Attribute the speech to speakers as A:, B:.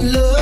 A: Love